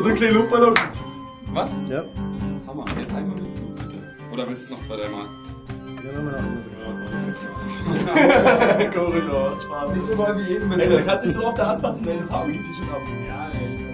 Oh, geil. War So ein kleiner Luftballon. Was? Ja. Hammer. Jetzt einmal mit Blut, bitte. Oder willst du es noch zwei, dreimal? Ja, dann mal noch. Korridor, Spaß. Nicht so neu wie eben, Ey, der bitte. kann sich so oft da anfassen, ey, Farbe geht sich schon ab. Ja, ey.